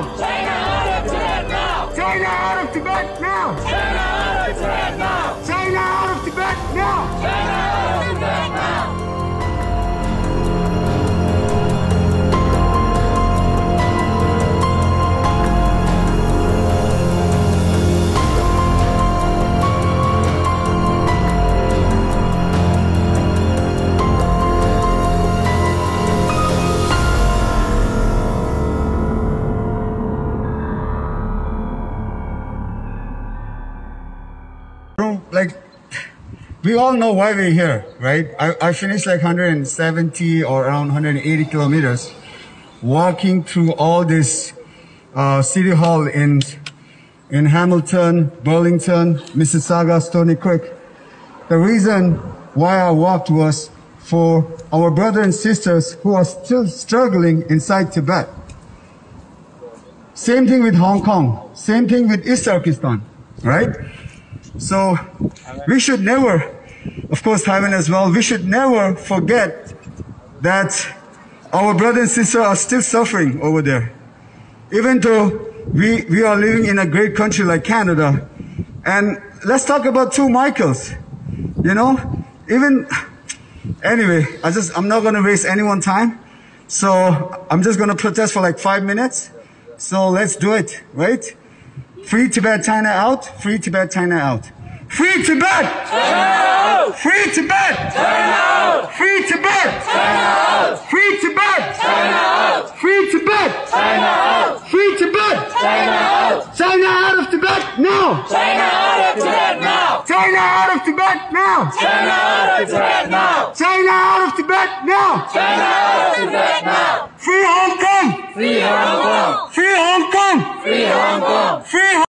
now! China out of Tibet now! China out of Tibet now! China we all know why we're here, right? I, I finished like 170 or around 180 kilometers walking through all this uh, city hall in in Hamilton, Burlington, Mississauga, Stoney Creek. The reason why I walked was for our brothers and sisters who are still struggling inside Tibet. Same thing with Hong Kong. Same thing with East Turkestan, right? So we should never, of course Taiwan as well, we should never forget that our brothers and sisters are still suffering over there. Even though we, we are living in a great country like Canada. And let's talk about two Michaels. You know, even, anyway, I just, I'm not going to waste anyone's time. So I'm just going to protest for like five minutes. So let's do it, right? Free Tibet, China out. Free Tibet, China out. Free Tibet! China out! Free Tibet! China out! Free Tibet! China out! Free Tibet! China out! Free Tibet! China out! Free Tibet! China out! China out of Tibet now! China out of Tibet now! China out of Tibet now! China out of Tibet now! China out of Tibet now! China out of Tibet now! Free Hong Kong! Free Hong Kong! Free Hong Kong! Free Hong Kong! Free Hong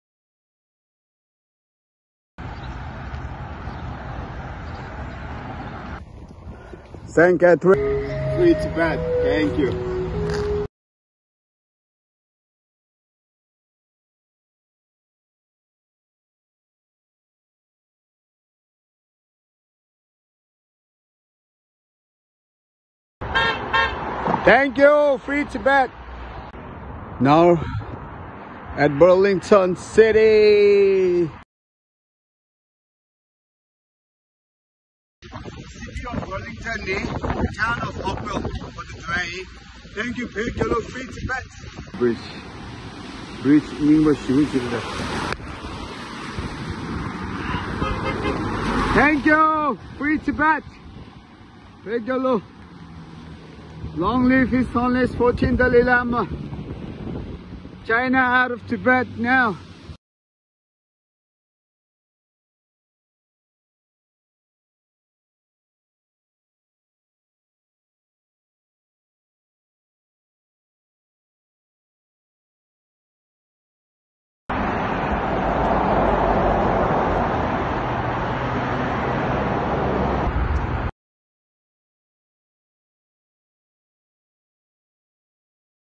Saint Catherine. Free Tibet. Thank you. Thank you, Free Tibet. Now at Burlington City. City of Burlington ने town of Oakville for the drive. Thank you, Yellow Free Tibet. Bridge. Bridge Ningbo Shibuji. Thank you, Free Tibet. Big Long live His Holiness 14 Dalai Lama. China out of Tibet now.